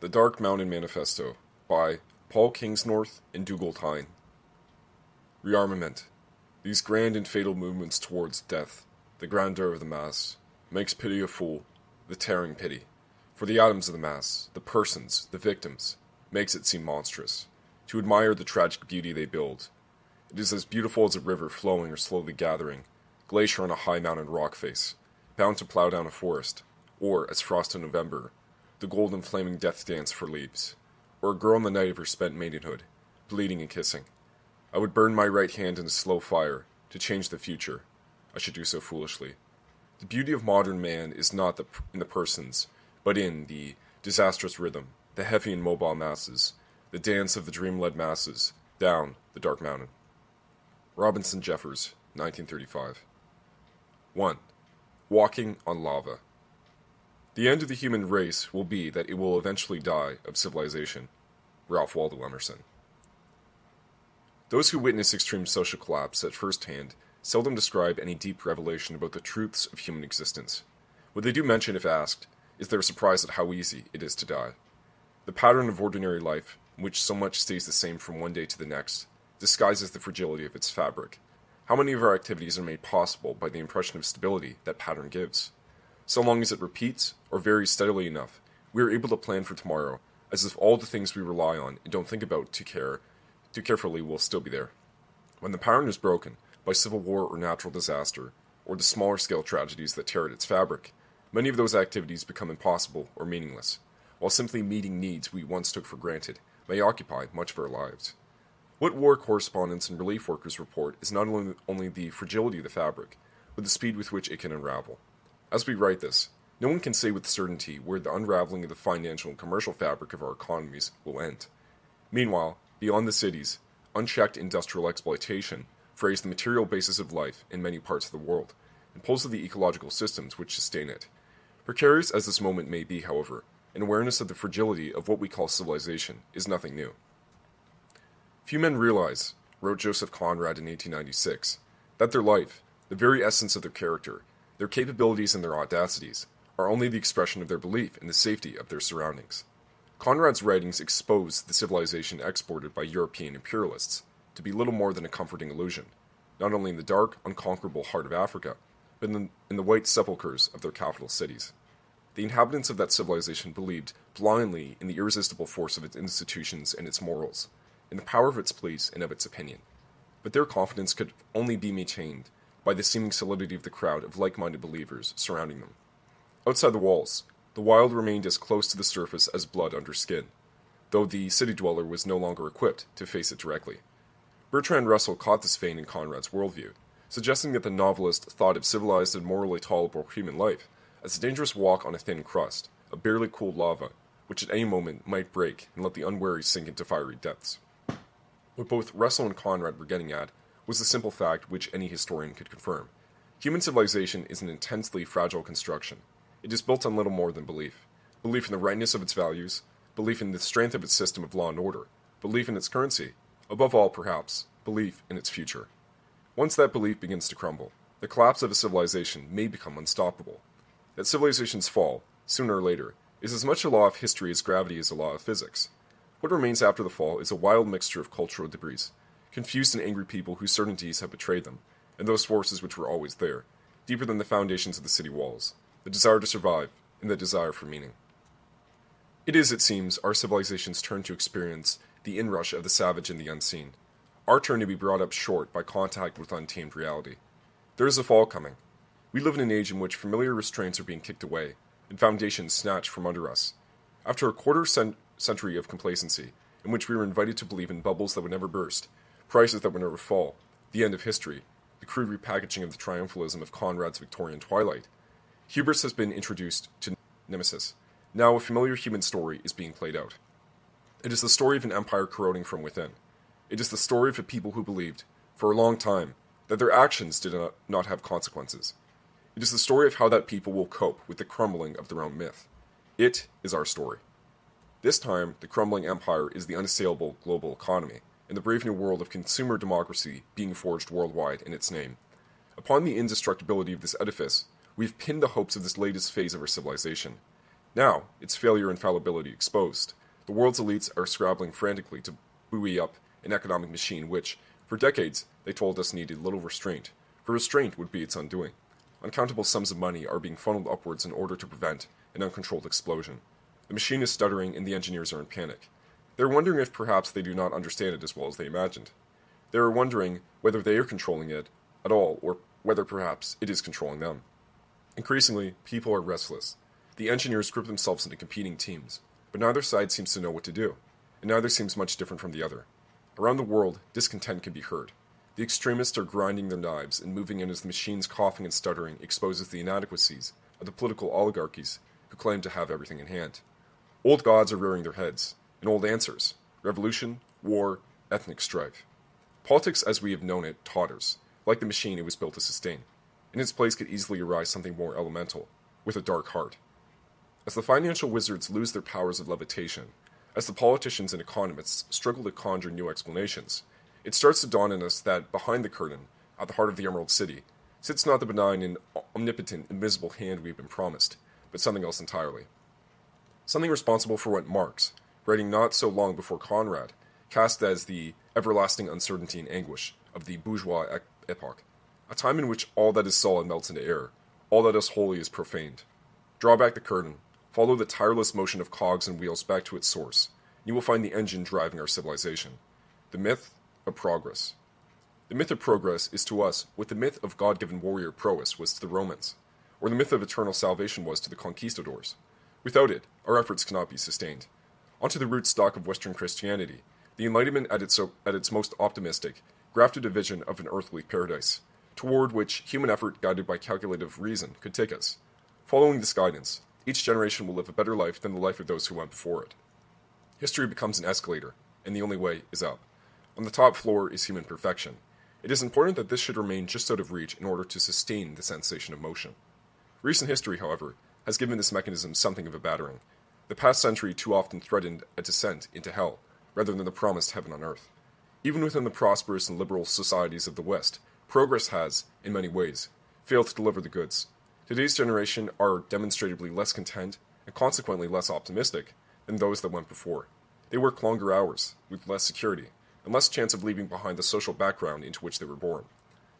The Dark Mountain Manifesto by Paul Kingsnorth and Dougald Hine. Rearmament. These grand and fatal movements towards death, the grandeur of the mass, makes pity a fool, the tearing pity. For the atoms of the mass, the persons, the victims, makes it seem monstrous. To admire the tragic beauty they build. It is as beautiful as a river flowing or slowly gathering, glacier on a high mountain rock face, bound to plow down a forest, or, as frost in November, the golden flaming death dance for leaves, or a girl in the night of her spent maidenhood, bleeding and kissing. I would burn my right hand in a slow fire to change the future. I should do so foolishly. The beauty of modern man is not the, in the persons, but in the disastrous rhythm, the heavy and mobile masses, the dance of the dream led masses, down the dark mountain. Robinson Jeffers, 1935. 1. Walking on lava. The end of the human race will be that it will eventually die of civilization. Ralph Waldo Emerson. Those who witness extreme social collapse at first hand seldom describe any deep revelation about the truths of human existence. What they do mention, if asked, is their surprise at how easy it is to die. The pattern of ordinary life, in which so much stays the same from one day to the next, disguises the fragility of its fabric. How many of our activities are made possible by the impression of stability that pattern gives? So long as it repeats, or varies steadily enough, we are able to plan for tomorrow, as if all the things we rely on and don't think about too care too carefully will still be there. When the pattern is broken, by civil war or natural disaster, or the smaller scale tragedies that tear at its fabric, many of those activities become impossible or meaningless, while simply meeting needs we once took for granted may occupy much of our lives. What war correspondents and relief workers report is not only, only the fragility of the fabric, but the speed with which it can unravel. As we write this, no one can say with certainty where the unraveling of the financial and commercial fabric of our economies will end. Meanwhile, beyond the cities, unchecked industrial exploitation frays the material basis of life in many parts of the world, and pulls at the ecological systems which sustain it. Precarious as this moment may be, however, an awareness of the fragility of what we call civilization is nothing new. Few men realize, wrote Joseph Conrad in 1896, that their life, the very essence of their character, their capabilities and their audacities, are only the expression of their belief in the safety of their surroundings. Conrad's writings expose the civilization exported by European imperialists to be little more than a comforting illusion, not only in the dark, unconquerable heart of Africa, but in the, in the white sepulchres of their capital cities. The inhabitants of that civilization believed blindly in the irresistible force of its institutions and its morals, in the power of its police and of its opinion. But their confidence could only be maintained by the seeming solidity of the crowd of like minded believers surrounding them. Outside the walls, the wild remained as close to the surface as blood under skin, though the city dweller was no longer equipped to face it directly. Bertrand Russell caught this vein in Conrad's worldview, suggesting that the novelist thought of civilized and morally tolerable human life as a dangerous walk on a thin crust, a barely cooled lava, which at any moment might break and let the unwary sink into fiery depths. What both Russell and Conrad were getting at was the simple fact which any historian could confirm. Human civilization is an intensely fragile construction. It is built on little more than belief belief in the rightness of its values, belief in the strength of its system of law and order, belief in its currency, above all, perhaps, belief in its future. Once that belief begins to crumble, the collapse of a civilization may become unstoppable. That civilizations fall, sooner or later, is as much a law of history as gravity is a law of physics. What remains after the fall is a wild mixture of cultural debris, confused and angry people whose certainties have betrayed them, and those forces which were always there, deeper than the foundations of the city walls, the desire to survive, and the desire for meaning. It is, it seems, our civilization's turn to experience the inrush of the savage and the unseen, our turn to be brought up short by contact with untamed reality. There is a fall coming. We live in an age in which familiar restraints are being kicked away, and foundations snatched from under us. After a quarter cent- century of complacency, in which we were invited to believe in bubbles that would never burst, prices that would never fall, the end of history, the crude repackaging of the triumphalism of Conrad's Victorian twilight, hubris has been introduced to Nemesis. Now a familiar human story is being played out. It is the story of an empire corroding from within. It is the story of a people who believed, for a long time, that their actions did not have consequences. It is the story of how that people will cope with the crumbling of their own myth. It is our story. This time, the crumbling empire is the unassailable global economy, and the brave new world of consumer democracy being forged worldwide in its name. Upon the indestructibility of this edifice, we've pinned the hopes of this latest phase of our civilization. Now, its failure and fallibility exposed, the world's elites are scrabbling frantically to buoy up an economic machine which, for decades, they told us needed little restraint, for restraint would be its undoing. Uncountable sums of money are being funneled upwards in order to prevent an uncontrolled explosion. The machine is stuttering and the engineers are in panic. They are wondering if perhaps they do not understand it as well as they imagined. They are wondering whether they are controlling it at all or whether perhaps it is controlling them. Increasingly, people are restless. The engineers group themselves into competing teams, but neither side seems to know what to do, and neither seems much different from the other. Around the world, discontent can be heard. The extremists are grinding their knives and moving in as the machine's coughing and stuttering exposes the inadequacies of the political oligarchies who claim to have everything in hand. Old gods are rearing their heads, and old answers revolution, war, ethnic strife. Politics as we have known it totters, like the machine it was built to sustain. In its place could easily arise something more elemental, with a dark heart. As the financial wizards lose their powers of levitation, as the politicians and economists struggle to conjure new explanations, it starts to dawn on us that behind the curtain, at the heart of the Emerald City, sits not the benign and omnipotent invisible hand we have been promised, but something else entirely. Something responsible for what Marx, writing not so long before Conrad, cast as the everlasting uncertainty and anguish of the bourgeois epoch, a time in which all that is solid melts into air, all that is holy is profaned. Draw back the curtain, follow the tireless motion of cogs and wheels back to its source, and you will find the engine driving our civilization. The myth of progress. The myth of progress is to us what the myth of God given warrior prowess was to the Romans, or the myth of eternal salvation was to the conquistadors. Without it, our efforts cannot be sustained. Onto the root stock of Western Christianity, the Enlightenment at its, at its most optimistic grafted a vision of an earthly paradise, toward which human effort guided by calculative reason could take us. Following this guidance, each generation will live a better life than the life of those who went before it. History becomes an escalator, and the only way is up. On the top floor is human perfection. It is important that this should remain just out of reach in order to sustain the sensation of motion. Recent history, however, has given this mechanism something of a battering. The past century too often threatened a descent into hell, rather than the promised heaven on earth. Even within the prosperous and liberal societies of the West, progress has, in many ways, failed to deliver the goods. Today's generation are demonstrably less content and consequently less optimistic than those that went before. They work longer hours, with less security, and less chance of leaving behind the social background into which they were born.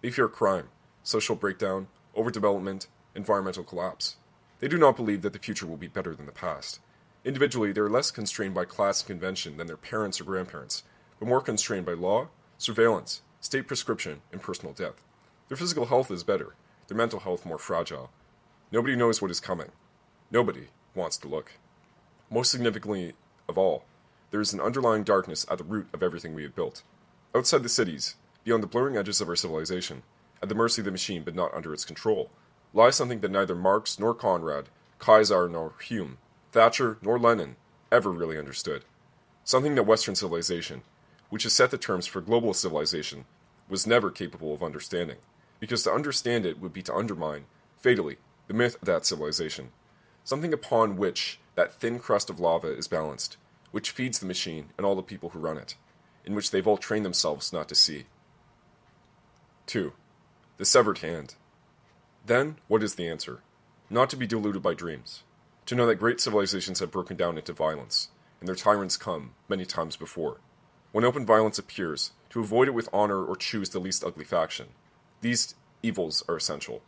They fear crime, social breakdown, overdevelopment, environmental collapse. They do not believe that the future will be better than the past. Individually, they are less constrained by class and convention than their parents or grandparents, but more constrained by law, surveillance, state prescription, and personal death. Their physical health is better, their mental health more fragile. Nobody knows what is coming. Nobody wants to look. Most significantly of all, there is an underlying darkness at the root of everything we have built. Outside the cities, beyond the blurring edges of our civilization, at the mercy of the machine but not under its control, lies something that neither Marx nor Conrad, Kaiser nor Hume, Thatcher nor Lenin ever really understood. Something that Western civilization, which has set the terms for global civilization, was never capable of understanding, because to understand it would be to undermine, fatally, the myth of that civilization, something upon which that thin crust of lava is balanced, which feeds the machine and all the people who run it, in which they've all trained themselves not to see. 2. The severed hand. Then, what is the answer? Not to be deluded by dreams. To know that great civilizations have broken down into violence, and their tyrants come, many times before. When open violence appears, to avoid it with honor or choose the least ugly faction. These evils are essential.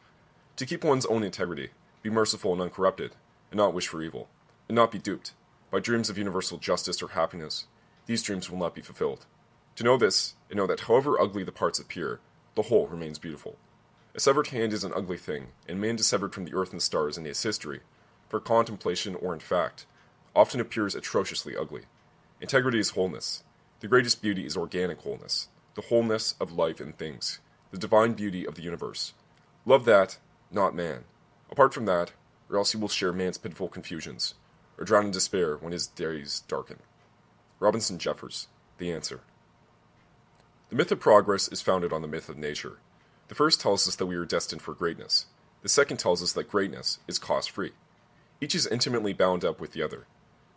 To keep one's own integrity, be merciful and uncorrupted, and not wish for evil, and not be duped by dreams of universal justice or happiness. These dreams will not be fulfilled. To know this, and know that however ugly the parts appear, the whole remains beautiful. A severed hand is an ugly thing, and man dissevered from the earth and stars in his history, for contemplation or in fact, often appears atrociously ugly. Integrity is wholeness. The greatest beauty is organic wholeness, the wholeness of life and things, the divine beauty of the universe. Love that, not man. Apart from that, or else you will share man's pitiful confusions, or drown in despair when his days darken. Robinson Jeffers, The Answer. The myth of progress is founded on the myth of nature. The first tells us that we are destined for greatness. The second tells us that greatness is cost free. Each is intimately bound up with the other.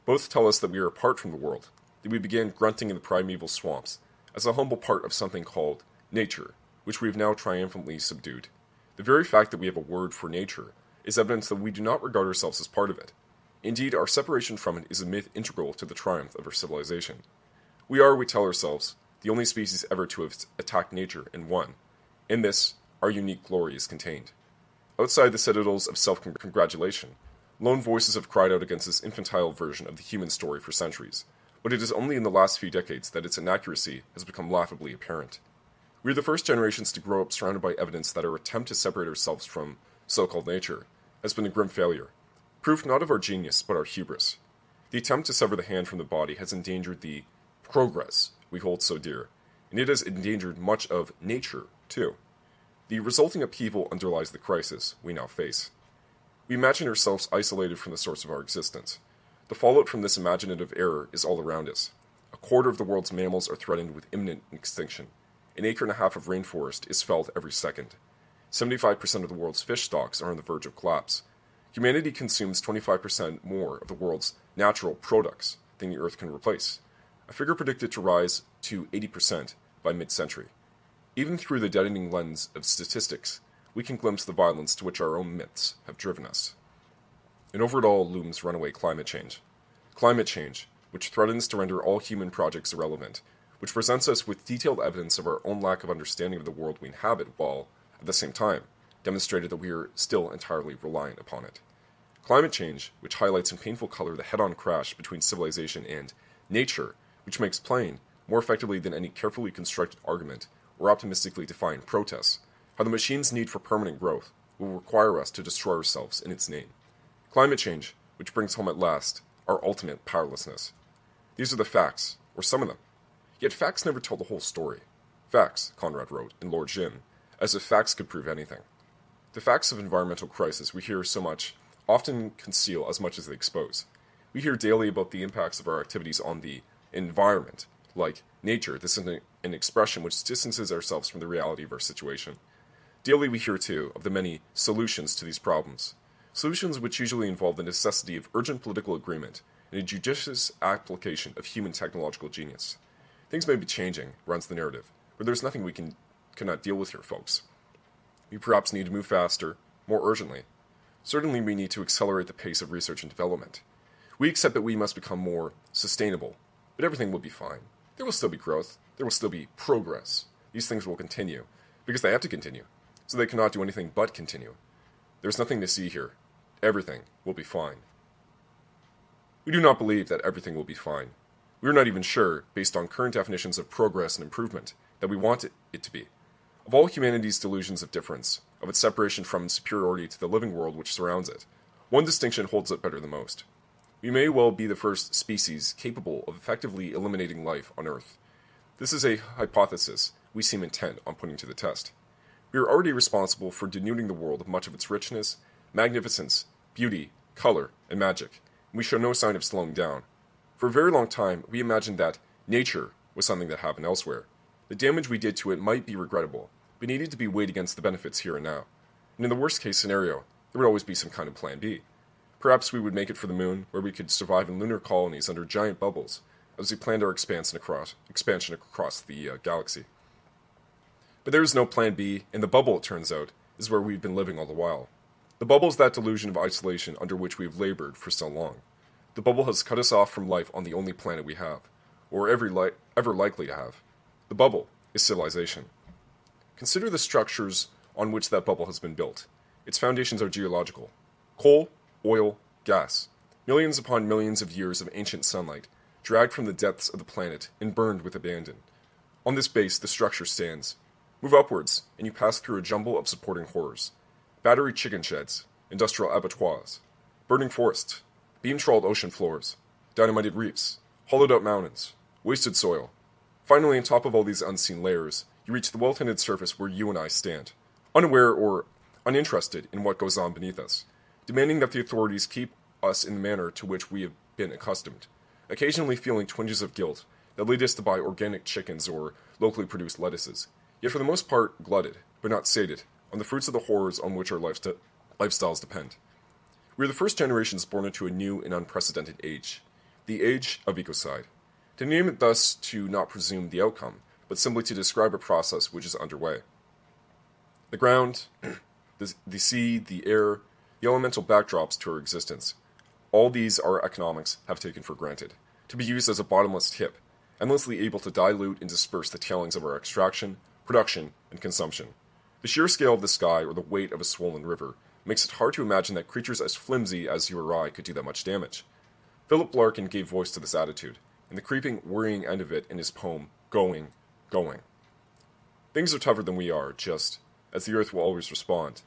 Both tell us that we are apart from the world, that we began grunting in the primeval swamps as a humble part of something called nature, which we have now triumphantly subdued. The very fact that we have a word for nature is evidence that we do not regard ourselves as part of it. Indeed, our separation from it is a myth integral to the triumph of our civilization. We are, we tell ourselves, the only species ever to have attacked nature and won. In this, our unique glory is contained. Outside the citadels of self congratulation, lone voices have cried out against this infantile version of the human story for centuries, but it is only in the last few decades that its inaccuracy has become laughably apparent. We are the first generations to grow up surrounded by evidence that our attempt to separate ourselves from so called nature has been a grim failure, proof not of our genius but our hubris. The attempt to sever the hand from the body has endangered the progress we hold so dear, and it has endangered much of nature, too. The resulting upheaval underlies the crisis we now face. We imagine ourselves isolated from the source of our existence. The fallout from this imaginative error is all around us. A quarter of the world's mammals are threatened with imminent extinction. An acre and a half of rainforest is felled every second. 75% of the world's fish stocks are on the verge of collapse. Humanity consumes 25% more of the world's natural products than the Earth can replace, a figure predicted to rise to 80% by mid century. Even through the deadening lens of statistics, we can glimpse the violence to which our own myths have driven us. And over it all looms runaway climate change. Climate change, which threatens to render all human projects irrelevant, which presents us with detailed evidence of our own lack of understanding of the world we inhabit, while, at the same time, demonstrated that we are still entirely reliant upon it. Climate change, which highlights in painful color the head on crash between civilization and nature, which makes plain, more effectively than any carefully constructed argument, or optimistically defined protests, how the machine's need for permanent growth will require us to destroy ourselves in its name. Climate change, which brings home at last our ultimate powerlessness. These are the facts, or some of them. Yet facts never tell the whole story. Facts, Conrad wrote in Lord Jim, as if facts could prove anything. The facts of environmental crisis we hear so much often conceal as much as they expose. We hear daily about the impacts of our activities on the environment, like nature. This is an expression which distances ourselves from the reality of our situation. Daily, we hear too of the many solutions to these problems. Solutions which usually involve the necessity of urgent political agreement and a judicious application of human technological genius. Things may be changing, runs the narrative, but there's nothing we can cannot deal with here, folks. We perhaps need to move faster, more urgently. Certainly, we need to accelerate the pace of research and development. We accept that we must become more sustainable, but everything will be fine. There will still be growth, there will still be progress. These things will continue, because they have to continue, so they cannot do anything but continue. There's nothing to see here. Everything will be fine. We do not believe that everything will be fine. We are not even sure, based on current definitions of progress and improvement, that we want it to be. Of all humanity's delusions of difference, of its separation from and superiority to the living world which surrounds it, one distinction holds up better than most. We may well be the first species capable of effectively eliminating life on Earth. This is a hypothesis we seem intent on putting to the test. We are already responsible for denuding the world of much of its richness, magnificence, beauty, color, and magic, and we show no sign of slowing down. For a very long time, we imagined that nature was something that happened elsewhere. The damage we did to it might be regrettable, but needed to be weighed against the benefits here and now. And in the worst case scenario, there would always be some kind of plan B. Perhaps we would make it for the moon, where we could survive in lunar colonies under giant bubbles, as we planned our expansion across, expansion across the uh, galaxy. But there is no plan B, and the bubble, it turns out, is where we've been living all the while. The bubble is that delusion of isolation under which we've labored for so long. The bubble has cut us off from life on the only planet we have, or ever, li- ever likely to have. The bubble is civilization. Consider the structures on which that bubble has been built. Its foundations are geological coal, oil, gas, millions upon millions of years of ancient sunlight, dragged from the depths of the planet and burned with abandon. On this base, the structure stands. Move upwards, and you pass through a jumble of supporting horrors battery chicken sheds, industrial abattoirs, burning forests, beam trawled ocean floors, dynamited reefs, hollowed out mountains, wasted soil. Finally, on top of all these unseen layers, you reach the well tended surface where you and I stand, unaware or uninterested in what goes on beneath us, demanding that the authorities keep us in the manner to which we have been accustomed, occasionally feeling twinges of guilt that lead us to buy organic chickens or locally produced lettuces, yet for the most part glutted, but not sated, on the fruits of the horrors on which our lifest- lifestyles depend. We are the first generations born into a new and unprecedented age, the age of ecocide. To name it thus to not presume the outcome, but simply to describe a process which is underway. The ground, the, the sea, the air, the elemental backdrops to our existence, All these our economics have taken for granted, to be used as a bottomless tip, endlessly able to dilute and disperse the tailings of our extraction, production, and consumption. The sheer scale of the sky or the weight of a swollen river makes it hard to imagine that creatures as flimsy as you or I could do that much damage. Philip Larkin gave voice to this attitude, and the creeping, worrying end of it in his poem, Going, Going. Things are tougher than we are, just as the earth will always respond.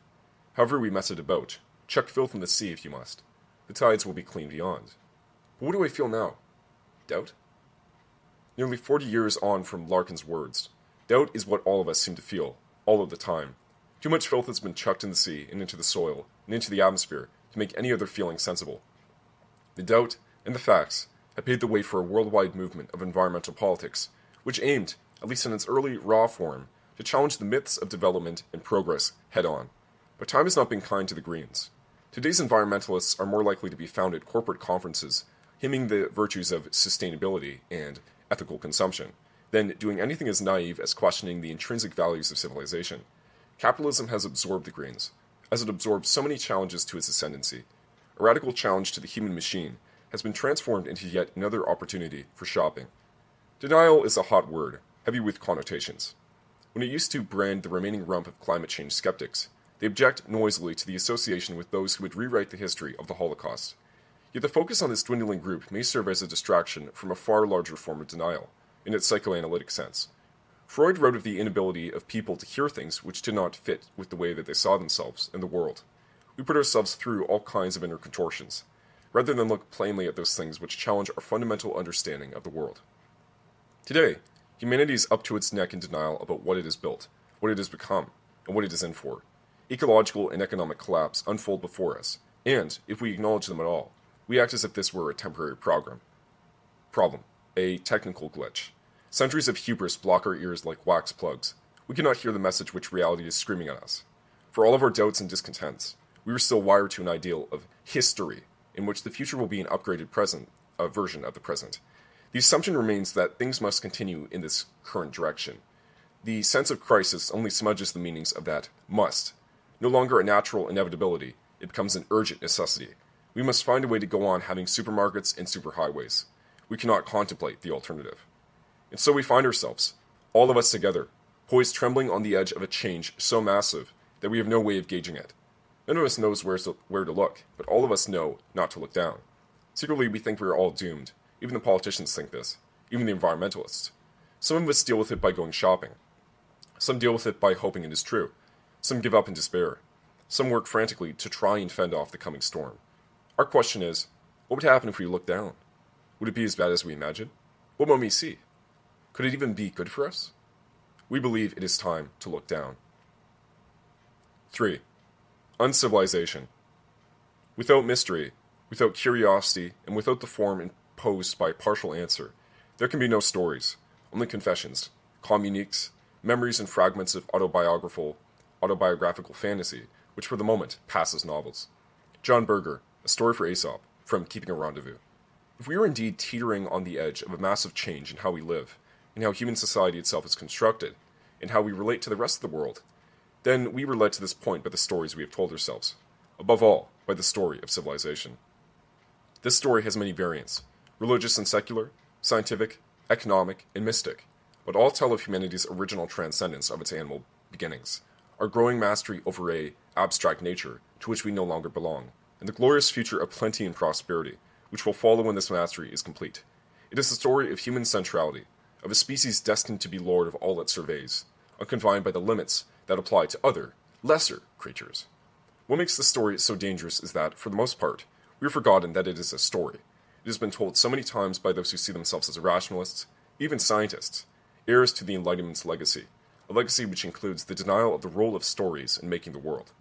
However we mess it about, chuck filth in the sea if you must. The tides will be clean beyond. But what do I feel now? Doubt? Nearly forty years on from Larkin's words, doubt is what all of us seem to feel, all of the time. Too much filth has been chucked in the sea and into the soil and into the atmosphere to make any other feeling sensible. The doubt and the facts have paved the way for a worldwide movement of environmental politics, which aimed, at least in its early raw form, to challenge the myths of development and progress head on. But time has not been kind to the Greens. Today's environmentalists are more likely to be found at corporate conferences, hymning the virtues of sustainability and ethical consumption, than doing anything as naive as questioning the intrinsic values of civilization. Capitalism has absorbed the Greens, as it absorbs so many challenges to its ascendancy. A radical challenge to the human machine has been transformed into yet another opportunity for shopping. Denial is a hot word, heavy with connotations. When it used to brand the remaining rump of climate change skeptics, they object noisily to the association with those who would rewrite the history of the Holocaust. Yet the focus on this dwindling group may serve as a distraction from a far larger form of denial, in its psychoanalytic sense. Freud wrote of the inability of people to hear things which did not fit with the way that they saw themselves and the world. We put ourselves through all kinds of inner contortions, rather than look plainly at those things which challenge our fundamental understanding of the world. Today, humanity is up to its neck in denial about what it has built, what it has become, and what it is in for. Ecological and economic collapse unfold before us, and, if we acknowledge them at all, we act as if this were a temporary program. Problem. A technical glitch. Centuries of hubris block our ears like wax plugs. We cannot hear the message which reality is screaming at us. For all of our doubts and discontents, we are still wired to an ideal of history, in which the future will be an upgraded present, a version of the present. The assumption remains that things must continue in this current direction. The sense of crisis only smudges the meanings of that must. No longer a natural inevitability, it becomes an urgent necessity. We must find a way to go on having supermarkets and superhighways. We cannot contemplate the alternative. And so we find ourselves, all of us together, poised trembling on the edge of a change so massive that we have no way of gauging it. None of us knows where to, where to look, but all of us know not to look down. Secretly, we think we are all doomed, even the politicians think this, even the environmentalists. Some of us deal with it by going shopping. Some deal with it by hoping it is true. Some give up in despair. Some work frantically to try and fend off the coming storm. Our question is what would happen if we looked down? Would it be as bad as we imagine? What might we see? Could it even be good for us? We believe it is time to look down. 3. Uncivilization. Without mystery, without curiosity, and without the form imposed by a partial answer. There can be no stories, only confessions, communiques, memories and fragments of autobiographical, autobiographical fantasy, which for the moment pass as novels. John Berger, A Story for Aesop, from Keeping a Rendezvous. If we are indeed teetering on the edge of a massive change in how we live, in how human society itself is constructed, in how we relate to the rest of the world, then we were led to this point by the stories we have told ourselves. Above all, by the story of civilization. This story has many variants, religious and secular, scientific, economic, and mystic, but all tell of humanity's original transcendence of its animal beginnings, our growing mastery over a abstract nature to which we no longer belong, and the glorious future of plenty and prosperity, which will follow when this mastery is complete. It is the story of human centrality, of a species destined to be lord of all it surveys, unconfined by the limits that apply to other, lesser creatures. What makes the story so dangerous is that, for the most part, we have forgotten that it is a story, it has been told so many times by those who see themselves as rationalists, even scientists, heirs to the Enlightenment's legacy, a legacy which includes the denial of the role of stories in making the world.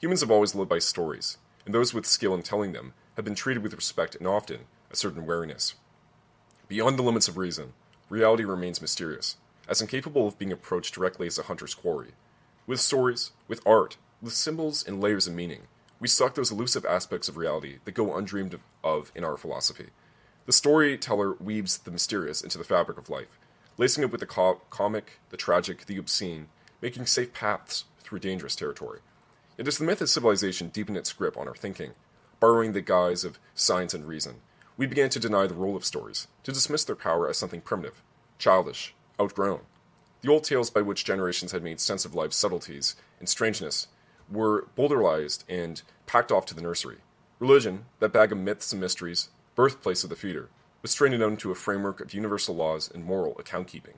Humans have always lived by stories, and those with skill in telling them have been treated with respect and often a certain wariness. Beyond the limits of reason, reality remains mysterious, as incapable of being approached directly as a hunter's quarry. With stories, with art, with symbols and layers of meaning, we stalk those elusive aspects of reality that go undreamed of in our philosophy. The storyteller weaves the mysterious into the fabric of life, lacing it with the co- comic, the tragic, the obscene, making safe paths through dangerous territory. It is the myth of civilization deepen its grip on our thinking, borrowing the guise of science and reason, we began to deny the role of stories, to dismiss their power as something primitive, childish, outgrown. The old tales by which generations had made sense of life's subtleties and strangeness were bowdlerized and packed off to the nursery. Religion, that bag of myths and mysteries, birthplace of the feeder, was strained out into a framework of universal laws and moral account keeping.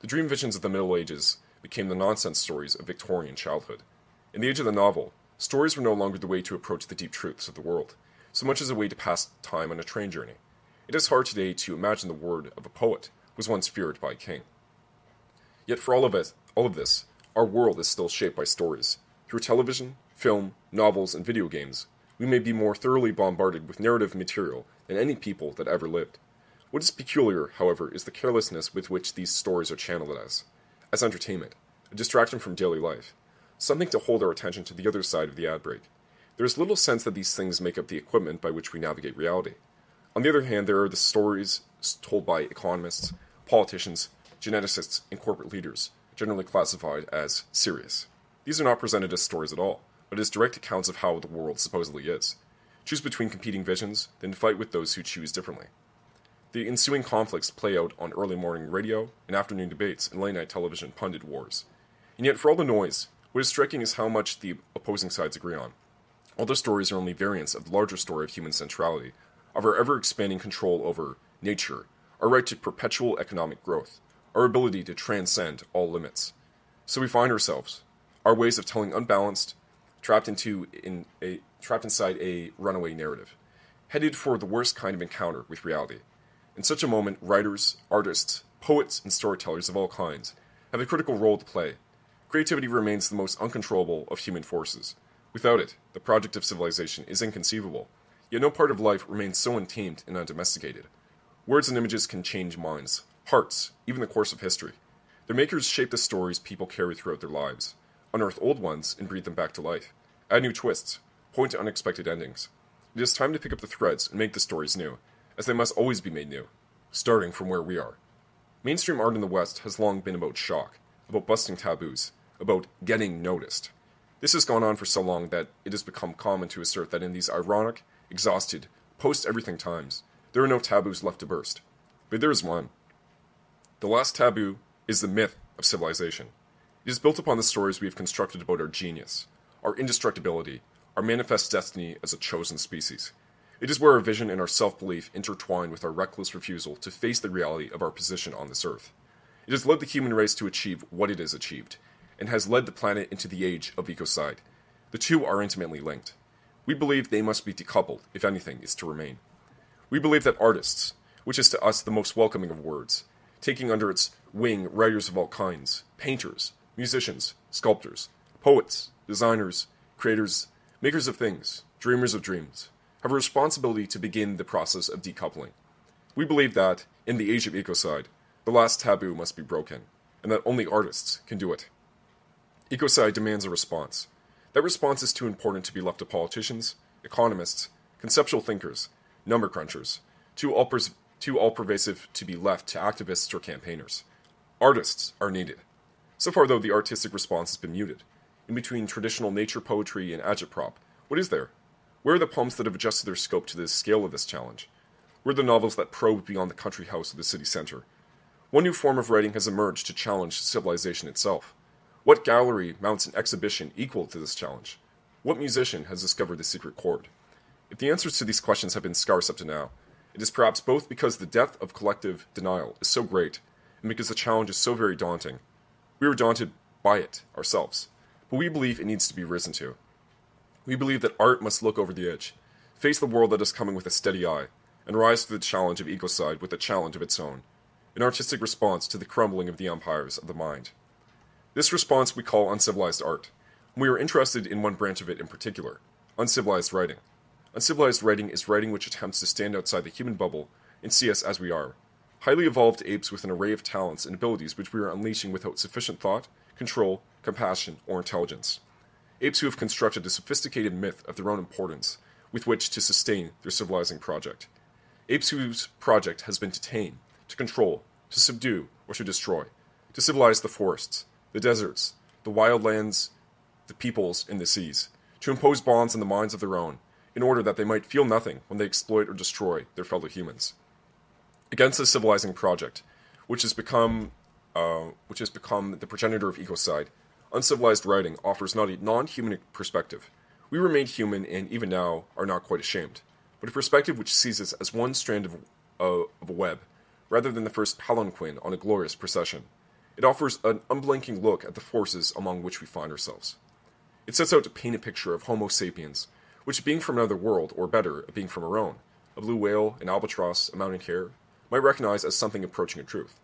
The dream visions of the Middle Ages became the nonsense stories of Victorian childhood. In the age of the novel, stories were no longer the way to approach the deep truths of the world, so much as a way to pass time on a train journey. It is hard today to imagine the word of a poet was once feared by a king. Yet for all of it, all of this, our world is still shaped by stories. Through television, film, novels, and video games, we may be more thoroughly bombarded with narrative material than any people that ever lived. What is peculiar, however, is the carelessness with which these stories are channeled as, as entertainment, a distraction from daily life, something to hold our attention to the other side of the ad break. There is little sense that these things make up the equipment by which we navigate reality. On the other hand, there are the stories told by economists, politicians, geneticists, and corporate leaders, generally classified as serious. These are not presented as stories at all, but as direct accounts of how the world supposedly is. Choose between competing visions, then fight with those who choose differently. The ensuing conflicts play out on early morning radio and afternoon debates and late night television pundit wars. And yet, for all the noise, what is striking is how much the opposing sides agree on. All stories are only variants of the larger story of human centrality, of our ever expanding control over nature, our right to perpetual economic growth, our ability to transcend all limits. So we find ourselves, our ways of telling unbalanced, trapped into in a trapped inside a runaway narrative, headed for the worst kind of encounter with reality. In such a moment, writers, artists, poets, and storytellers of all kinds have a critical role to play. Creativity remains the most uncontrollable of human forces. Without it, the project of civilization is inconceivable, yet no part of life remains so untamed and undomesticated. Words and images can change minds, hearts, even the course of history. Their makers shape the stories people carry throughout their lives, unearth old ones and breathe them back to life, add new twists, point to unexpected endings. It is time to pick up the threads and make the stories new, as they must always be made new, starting from where we are. Mainstream art in the West has long been about shock, about busting taboos, about getting noticed. This has gone on for so long that it has become common to assert that in these ironic, exhausted, post everything times, there are no taboos left to burst. But there is one. The last taboo is the myth of civilization. It is built upon the stories we have constructed about our genius, our indestructibility, our manifest destiny as a chosen species. It is where our vision and our self belief intertwine with our reckless refusal to face the reality of our position on this earth. It has led the human race to achieve what it has achieved, and has led the planet into the age of ecocide. The two are intimately linked. We believe they must be decoupled if anything is to remain. We believe that artists, which is to us the most welcoming of words, taking under its wing writers of all kinds, painters, musicians, sculptors, poets, designers, creators, makers of things, dreamers of dreams, have a responsibility to begin the process of decoupling. We believe that, in the age of ecocide, the last taboo must be broken, and that only artists can do it. Ecocide demands a response. That response is too important to be left to politicians, economists, conceptual thinkers, number crunchers, too all, pers- too all pervasive to be left to activists or campaigners. Artists are needed. So far, though, the artistic response has been muted. In between traditional nature poetry and agitprop, what is there? Where are the poems that have adjusted their scope to the scale of this challenge? Where are the novels that probe beyond the country house or the city center? One new form of writing has emerged to challenge civilization itself. What gallery mounts an exhibition equal to this challenge? What musician has discovered the secret chord? If the answers to these questions have been scarce up to now, it is perhaps both because the depth of collective denial is so great and because the challenge is so very daunting. We were daunted by it ourselves, but we believe it needs to be risen to. We believe that art must look over the edge, face the world that is coming with a steady eye, and rise to the challenge of ecocide with a challenge of its own, an artistic response to the crumbling of the empires of the mind. This response we call uncivilized art, and we are interested in one branch of it in particular uncivilized writing. Uncivilized writing is writing which attempts to stand outside the human bubble and see us as we are. Highly evolved apes with an array of talents and abilities which we are unleashing without sufficient thought, control, compassion, or intelligence. Apes who have constructed a sophisticated myth of their own importance with which to sustain their civilizing project. Apes whose project has been tame, to control, to subdue, or to destroy, to civilize the forests, the deserts, the wild lands, the peoples, and the seas, to impose bonds on the minds of their own, in order that they might feel nothing when they exploit or destroy their fellow humans. Against this civilizing project, which has become uh, which has become the progenitor of ecocide, uncivilized writing offers not a non-human perspective. We remain human and even now are not quite ashamed, but a perspective which sees us as one strand of, uh, of a web, rather than the first palanquin on a glorious procession. It offers an unblinking look at the forces among which we find ourselves. It sets out to paint a picture of Homo sapiens, which being from another world, or better, being from our own, a blue whale, an albatross, a mountain hare, might recognize as something approaching a truth.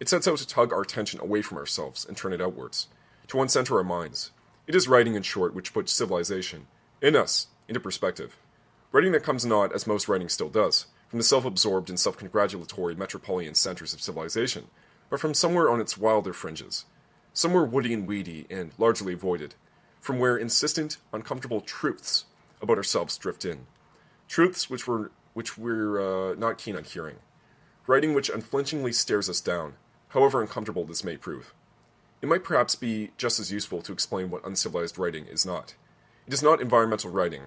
It sets out to tug our attention away from ourselves and turn it outwards, to uncenter our minds. It is writing, in short, which puts civilization, in us, into perspective. Writing that comes not, as most writing still does, from the self absorbed and self congratulatory metropolitan centers of civilization, but from somewhere on its wilder fringes, somewhere woody and weedy and largely avoided, from where insistent, uncomfortable truths about ourselves drift in. Truths which we're, which we're uh, not keen on hearing. Writing which unflinchingly stares us down, however uncomfortable this may prove. It might perhaps be just as useful to explain what uncivilized writing is not. It is not environmental writing,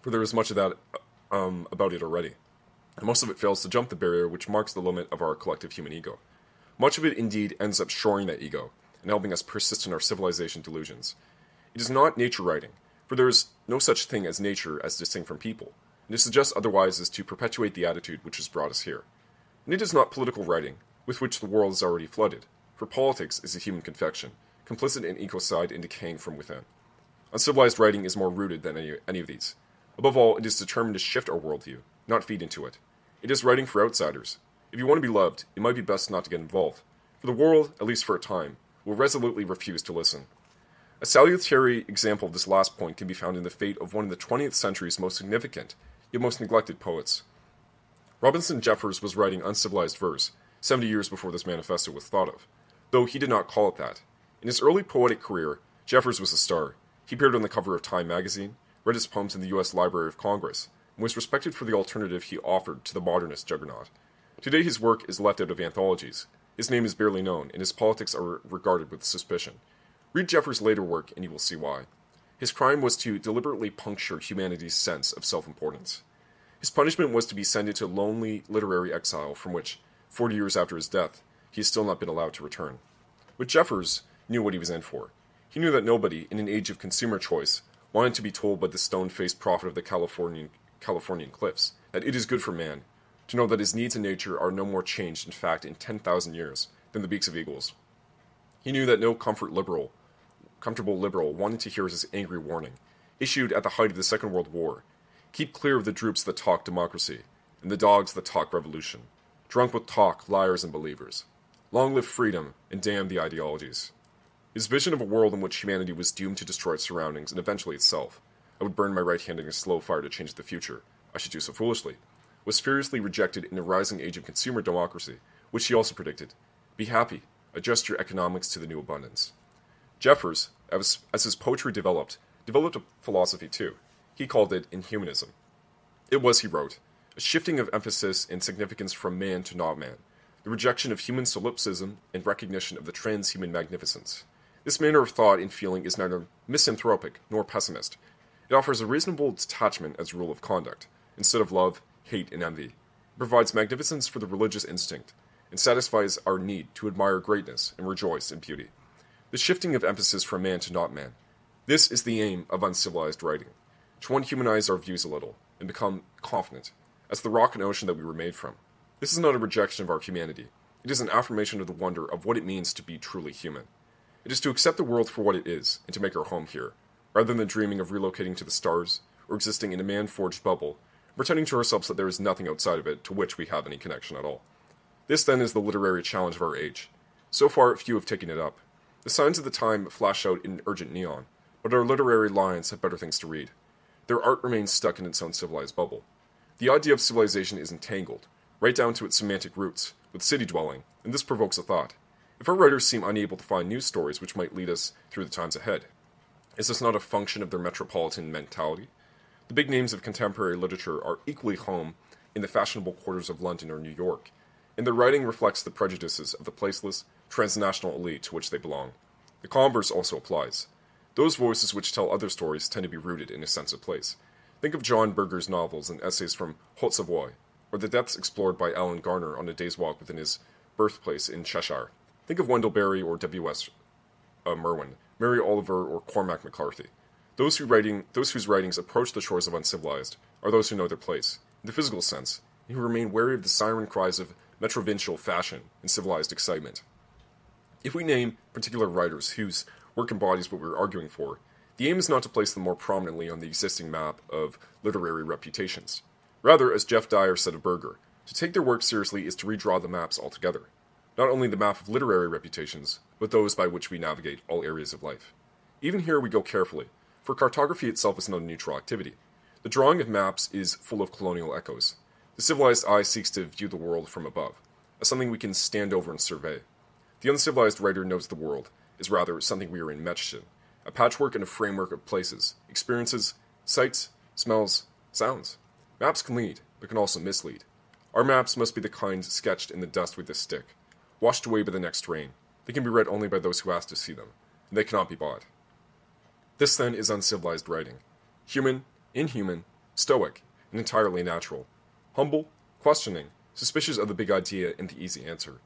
for there is much of that um, about it already, and most of it fails to jump the barrier which marks the limit of our collective human ego. Much of it indeed ends up shoring that ego and helping us persist in our civilization delusions. It is not nature writing, for there is no such thing as nature as distinct from people, and to suggest otherwise is to perpetuate the attitude which has brought us here. And it is not political writing, with which the world is already flooded, for politics is a human confection, complicit in ecocide and decaying from within. Uncivilized writing is more rooted than any, any of these. Above all, it is determined to shift our worldview, not feed into it. It is writing for outsiders. If you want to be loved, it might be best not to get involved, for the world, at least for a time, will resolutely refuse to listen. A salutary example of this last point can be found in the fate of one of the 20th century's most significant, yet most neglected poets. Robinson Jeffers was writing uncivilized verse, 70 years before this manifesto was thought of, though he did not call it that. In his early poetic career, Jeffers was a star. He appeared on the cover of Time magazine, read his poems in the U.S. Library of Congress, was respected for the alternative he offered to the modernist juggernaut. Today, his work is left out of anthologies. His name is barely known, and his politics are regarded with suspicion. Read Jeffers' later work, and you will see why. His crime was to deliberately puncture humanity's sense of self importance. His punishment was to be sent into lonely literary exile from which, forty years after his death, he has still not been allowed to return. But Jeffers knew what he was in for. He knew that nobody, in an age of consumer choice, wanted to be told by the stone faced prophet of the Californian, Californian cliffs that it is good for man to know that his needs in nature are no more changed, in fact, in 10,000 years, than the beaks of eagles. He knew that no comfort liberal, comfortable liberal wanted to hear his angry warning, issued at the height of the Second World War keep clear of the droops that talk democracy, and the dogs that talk revolution, drunk with talk, liars, and believers. Long live freedom, and damn the ideologies. His vision of a world in which humanity was doomed to destroy its surroundings and eventually itself, I would burn my right hand in a slow fire to change the future, I should do so foolishly, was furiously rejected in a rising age of consumer democracy, which he also predicted. Be happy, adjust your economics to the new abundance. Jeffers, as, as his poetry developed, developed a philosophy too. He called it inhumanism. It was, he wrote, a shifting of emphasis and significance from man to not man, the rejection of human solipsism and recognition of the transhuman magnificence. This manner of thought and feeling is neither misanthropic nor pessimist. It offers a reasonable detachment as rule of conduct, instead of love, hate, and envy. It provides magnificence for the religious instinct, and satisfies our need to admire greatness and rejoice in beauty. The shifting of emphasis from man to not man. This is the aim of uncivilized writing. To unhumanize our views a little, and become confident, as the rock and ocean that we were made from. This is not a rejection of our humanity. It is an affirmation of the wonder of what it means to be truly human. It is to accept the world for what it is, and to make our home here, rather than dreaming of relocating to the stars, or existing in a man forged bubble, pretending to ourselves that there is nothing outside of it to which we have any connection at all. This, then, is the literary challenge of our age. So far, few have taken it up. The signs of the time flash out in urgent neon, but our literary lions have better things to read. Their art remains stuck in its own civilized bubble. The idea of civilization is entangled, right down to its semantic roots, with city dwelling, and this provokes a thought. If our writers seem unable to find new stories which might lead us through the times ahead, is this not a function of their metropolitan mentality? The big names of contemporary literature are equally home in the fashionable quarters of London or New York, and their writing reflects the prejudices of the placeless, transnational elite to which they belong. The converse also applies. Those voices which tell other stories tend to be rooted in a sense of place. Think of John Berger's novels and essays from Haute Savoie, or the depths explored by Alan Garner on a day's walk within his birthplace in Cheshire. Think of Wendell Berry or W.S. Uh, Merwin, Mary Oliver or Cormac McCarthy. Those, who writing, those whose writings approach the shores of uncivilized are those who know their place, in the physical sense, and who remain wary of the siren cries of metrovincial fashion and civilized excitement. If we name particular writers whose work embodies what we're arguing for, the aim is not to place them more prominently on the existing map of literary reputations. Rather, as Geoff Dyer said of Berger, to take their work seriously is to redraw the maps altogether. Not only the map of literary reputations, but those by which we navigate all areas of life. Even here we go carefully, for cartography itself is not a neutral activity. The drawing of maps is full of colonial echoes. The civilized eye seeks to view the world from above, as something we can stand over and survey. The uncivilized writer knows the world is rather something we are enmeshed in, a patchwork and a framework of places, experiences, sights, smells, sounds. Maps can lead, but can also mislead. Our maps must be the kind sketched in the dust with a stick, washed away by the next rain. They can be read only by those who ask to see them, and they cannot be bought. This, then, is uncivilized writing. Human, inhuman, stoic, and entirely natural. Humble, questioning, suspicious of the big idea and the easy answer.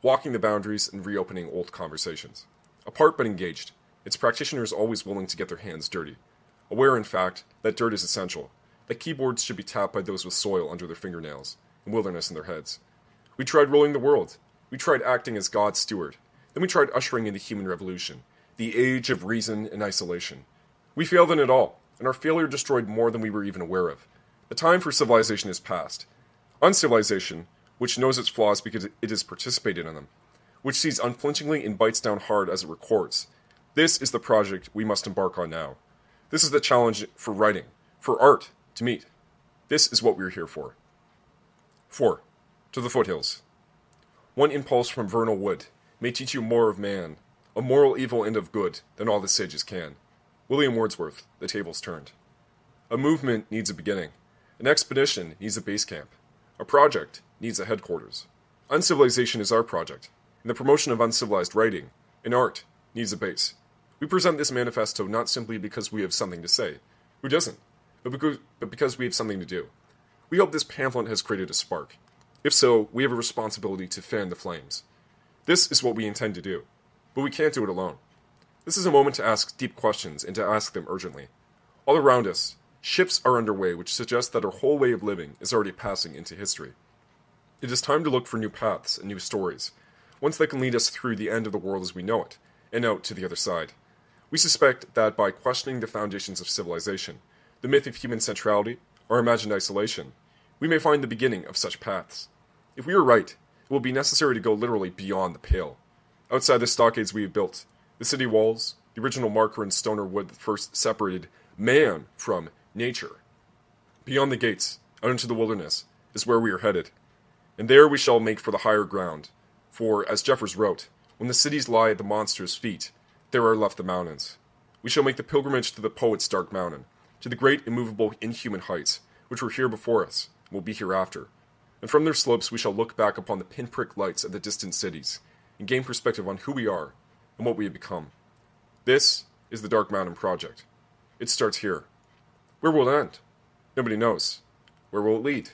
Walking the boundaries and reopening old conversations. Apart but engaged, its practitioners always willing to get their hands dirty. Aware, in fact, that dirt is essential, that keyboards should be tapped by those with soil under their fingernails and wilderness in their heads. We tried ruling the world. We tried acting as God's steward. Then we tried ushering in the human revolution, the age of reason and isolation. We failed in it all, and our failure destroyed more than we were even aware of. The time for civilization is past. Uncivilization, which knows its flaws because it has participated in them, which sees unflinchingly and bites down hard as it records. This is the project we must embark on now. This is the challenge for writing, for art, to meet. This is what we are here for. 4. To the foothills. One impulse from vernal wood may teach you more of man, of moral evil and of good, than all the sages can. William Wordsworth, The Tables Turned. A movement needs a beginning. An expedition needs a base camp. A project needs a headquarters. Uncivilization is our project, and the promotion of uncivilized writing and art needs a base. We present this manifesto not simply because we have something to say. Who doesn't? But because, but because we have something to do. We hope this pamphlet has created a spark. If so, we have a responsibility to fan the flames. This is what we intend to do. But we can't do it alone. This is a moment to ask deep questions and to ask them urgently. All around us, ships are underway which suggest that our whole way of living is already passing into history. It is time to look for new paths and new stories, ones that can lead us through the end of the world as we know it, and out to the other side. We suspect that by questioning the foundations of civilization, the myth of human centrality, or imagined isolation, we may find the beginning of such paths. If we are right, it will be necessary to go literally beyond the pale. Outside the stockades we have built, the city walls, the original marker and stoner wood that first separated man from nature. Beyond the gates, out into the wilderness, is where we are headed. And there we shall make for the higher ground. For, as Jeffers wrote, when the cities lie at the monster's feet, there are left the mountains. We shall make the pilgrimage to the poet's dark mountain, to the great immovable inhuman heights, which were here before us, and will be hereafter. And from their slopes we shall look back upon the pinprick lights of the distant cities, and gain perspective on who we are and what we have become. This is the Dark Mountain Project. It starts here. Where will it end? Nobody knows. Where will it lead?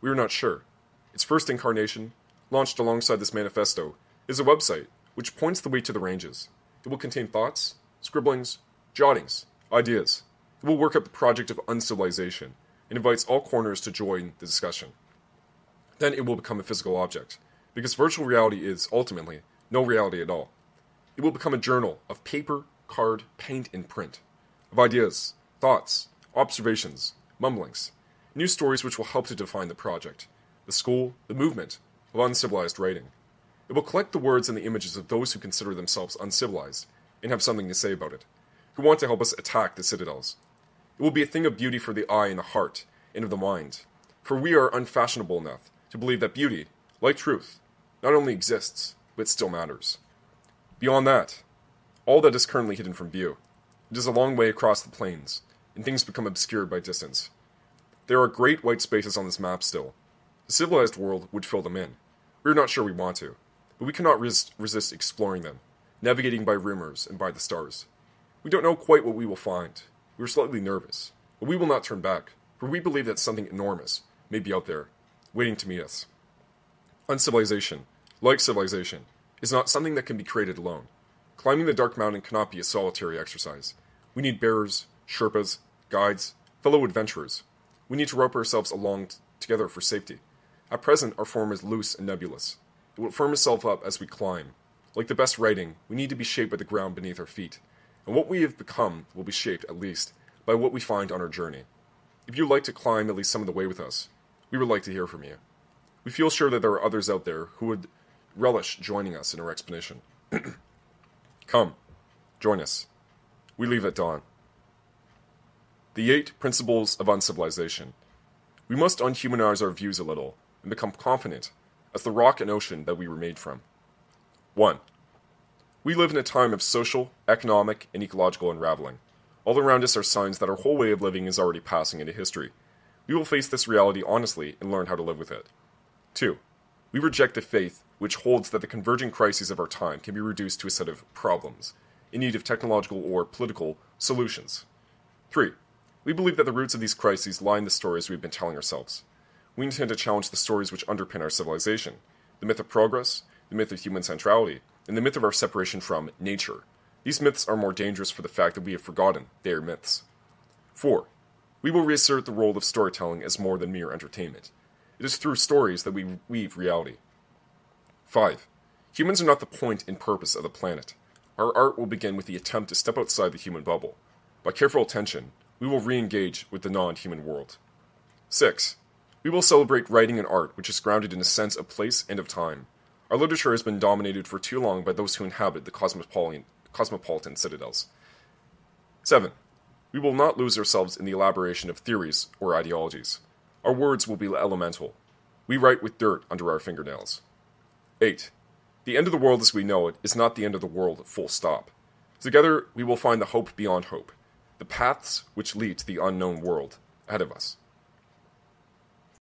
We are not sure. Its first incarnation, launched alongside this manifesto, is a website which points the way to the ranges. It will contain thoughts, scribblings, jottings, ideas. It will work up the project of uncivilization and invites all corners to join the discussion. Then it will become a physical object, because virtual reality is, ultimately, no reality at all. It will become a journal of paper, card, paint, and print, of ideas, thoughts, observations, mumblings, new stories which will help to define the project, the school, the movement of uncivilized writing. It will collect the words and the images of those who consider themselves uncivilized and have something to say about it, who want to help us attack the citadels. It will be a thing of beauty for the eye and the heart and of the mind, for we are unfashionable enough to believe that beauty, like truth, not only exists, but still matters. Beyond that, all that is currently hidden from view. It is a long way across the plains, and things become obscured by distance. There are great white spaces on this map still. The civilized world would fill them in. We are not sure we want to but we cannot res- resist exploring them, navigating by rumors and by the stars. We don't know quite what we will find. We are slightly nervous, but we will not turn back. for we believe that something enormous may be out there, waiting to meet us. Uncivilization, like civilization, is not something that can be created alone. Climbing the Dark Mountain cannot be a solitary exercise. We need bearers, Sherpas, guides, fellow adventurers. We need to rope ourselves along t- together for safety. At present, our form is loose and nebulous. It will firm itself up as we climb. Like the best writing, we need to be shaped by the ground beneath our feet. And what we have become will be shaped, at least, by what we find on our journey. If you'd like to climb at least some of the way with us, we would like to hear from you. We feel sure that there are others out there who would relish joining us in our expedition. Come, join us. We leave at dawn. The Eight Principles of Uncivilization. We must unhumanize our views a little and become confident as the rock and ocean that we were made from. 1. We live in a time of social, economic, and ecological unraveling. All around us are signs that our whole way of living is already passing into history. We will face this reality honestly and learn how to live with it. 2. We reject the faith which holds that the converging crises of our time can be reduced to a set of problems, in need of technological or political solutions. 3. We believe that the roots of these crises lie in the stories we've been telling ourselves. We intend to challenge the stories which underpin our civilization the myth of progress, the myth of human centrality, and the myth of our separation from nature. These myths are more dangerous for the fact that we have forgotten they are myths. 4. We will reassert the role of storytelling as more than mere entertainment. It is through stories that we weave reality. 5. Humans are not the point and purpose of the planet. Our art will begin with the attempt to step outside the human bubble. By careful attention, we will re engage with the non human world. 6. We will celebrate writing and art which is grounded in a sense of place and of time. Our literature has been dominated for too long by those who inhabit the cosmopolitan, cosmopolitan citadels. 7. We will not lose ourselves in the elaboration of theories or ideologies. Our words will be elemental. We write with dirt under our fingernails. 8. The end of the world as we know it is not the end of the world, full stop. Together we will find the hope beyond hope, the paths which lead to the unknown world ahead of us.